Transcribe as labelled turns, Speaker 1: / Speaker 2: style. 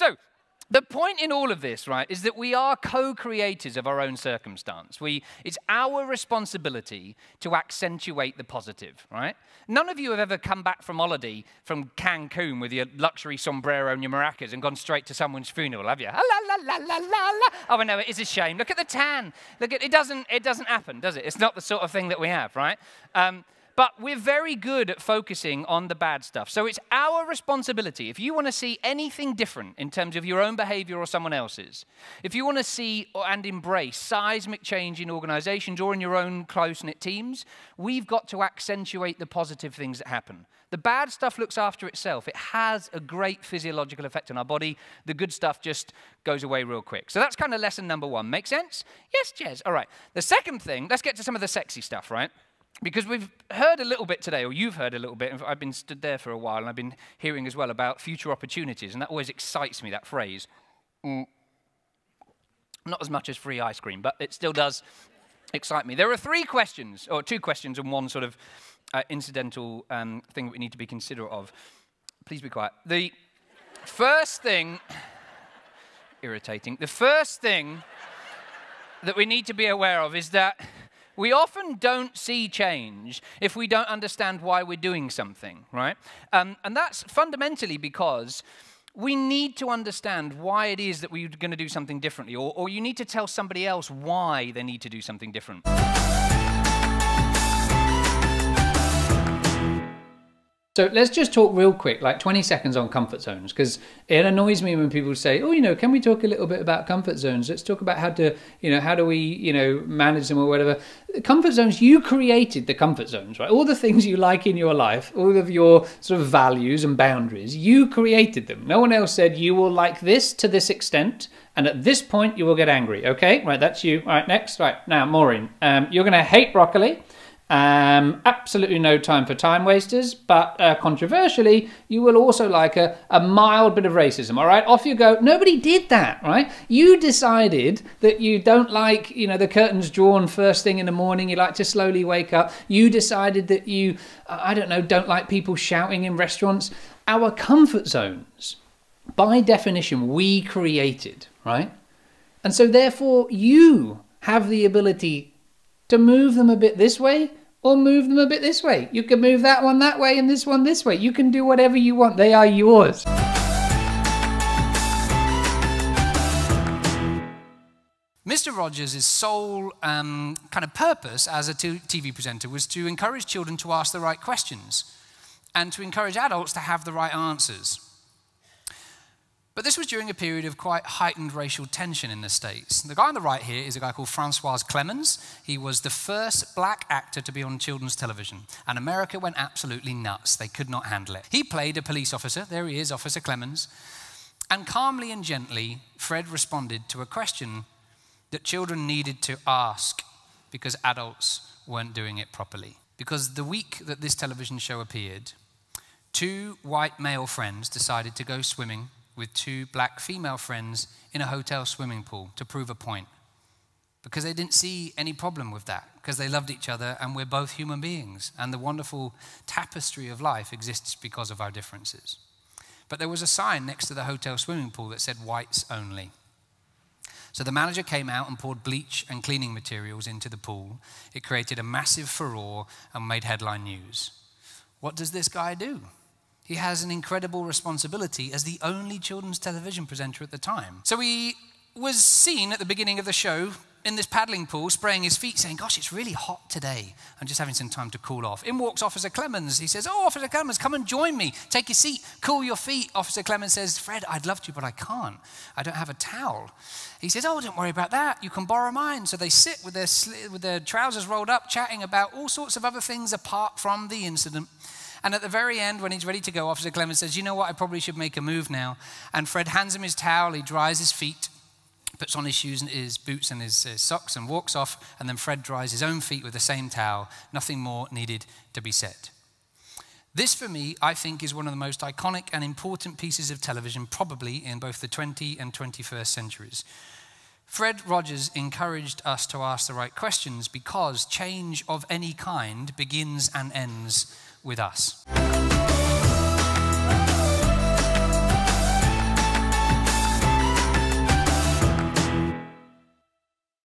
Speaker 1: so, the point in all of this, right, is that we are co creators of our own circumstance. We, it's our responsibility to accentuate the positive, right? None of you have ever come back from holiday from Cancun with your luxury sombrero and your maracas and gone straight to someone's funeral, have you? La, la, la, la, la, la. Oh, no, it is a shame. Look at the tan. Look at, it, doesn't, it doesn't happen, does it? It's not the sort of thing that we have, right? Um, but we're very good at focusing on the bad stuff. So it's our responsibility. If you want to see anything different in terms of your own behavior or someone else's, if you want to see and embrace seismic change in organizations or in your own close knit teams, we've got to accentuate the positive things that happen. The bad stuff looks after itself. It has a great physiological effect on our body. The good stuff just goes away real quick. So that's kind of lesson number one. Make sense? Yes, Jez. All right. The second thing, let's get to some of the sexy stuff, right? Because we've heard a little bit today, or you've heard a little bit, I've been stood there for a while, and I've been hearing as well about future opportunities, and that always excites me, that phrase. Mm. Not as much as free ice cream, but it still does excite me. There are three questions, or two questions, and one sort of uh, incidental um, thing that we need to be considerate of. Please be quiet. The first thing, irritating, the first thing that we need to be aware of is that we often don't see change if we don't understand why we're doing something, right? Um, and that's fundamentally because we need to understand why it is that we're going to do something differently, or, or you need to tell somebody else why they need to do something different. So let's just talk real quick, like 20 seconds on comfort zones, because it annoys me when people say, "Oh, you know, can we talk a little bit about comfort zones? Let's talk about how to, you know, how do we, you know, manage them or whatever." Comfort zones, you created the comfort zones, right? All the things you like in your life, all of your sort of values and boundaries, you created them. No one else said you will like this to this extent, and at this point you will get angry. Okay, right? That's you. All right, next. Right now, Maureen, um, you're going to hate broccoli um, absolutely no time for time wasters, but uh, controversially, you will also like a, a mild bit of racism. All right, off you go. Nobody did that, right? You decided that you don't like, you know, the curtains drawn first thing in the morning. You like to slowly wake up. You decided that you, uh, I don't know, don't like people shouting in restaurants. Our comfort zones, by definition, we created, right? And so, therefore, you have the ability to move them a bit this way or move them a bit this way. You can move that one that way and this one this way. You can do whatever you want, they are yours. Mr. Rogers' sole um, kind of purpose as a TV presenter was to encourage children to ask the right questions and to encourage adults to have the right answers. But this was during a period of quite heightened racial tension in the States. The guy on the right here is a guy called Francois Clemmons. He was the first black actor to be on children's television, and America went absolutely nuts. They could not handle it. He played a police officer. There he is, Officer Clemmons. And calmly and gently, Fred responded to a question that children needed to ask because adults weren't doing it properly. Because the week that this television show appeared, two white male friends decided to go swimming with two black female friends in a hotel swimming pool to prove a point because they didn't see any problem with that because they loved each other and we're both human beings and the wonderful tapestry of life exists because of our differences. But there was a sign next to the hotel swimming pool that said whites only. So the manager came out and poured bleach and cleaning materials into the pool. It created a massive furore and made headline news. What does this guy do? He has an incredible responsibility as the only children's television presenter at the time. So he was seen at the beginning of the show in this paddling pool, spraying his feet, saying, Gosh, it's really hot today. I'm just having some time to cool off. In walks Officer Clemmons. He says, Oh, Officer Clemmons, come and join me. Take your seat, cool your feet. Officer Clemmons says, Fred, I'd love to, but I can't. I don't have a towel. He says, Oh, don't worry about that. You can borrow mine. So they sit with their, with their trousers rolled up, chatting about all sorts of other things apart from the incident. And at the very end, when he's ready to go, Officer Clemmons says, You know what? I probably should make a move now. And Fred hands him his towel, he dries his feet, puts on his shoes and his boots and his, his socks, and walks off. And then Fred dries his own feet with the same towel. Nothing more needed to be said. This, for me, I think, is one of the most iconic and important pieces of television, probably in both the 20th and 21st centuries. Fred Rogers encouraged us to ask the right questions because change of any kind begins and ends with us.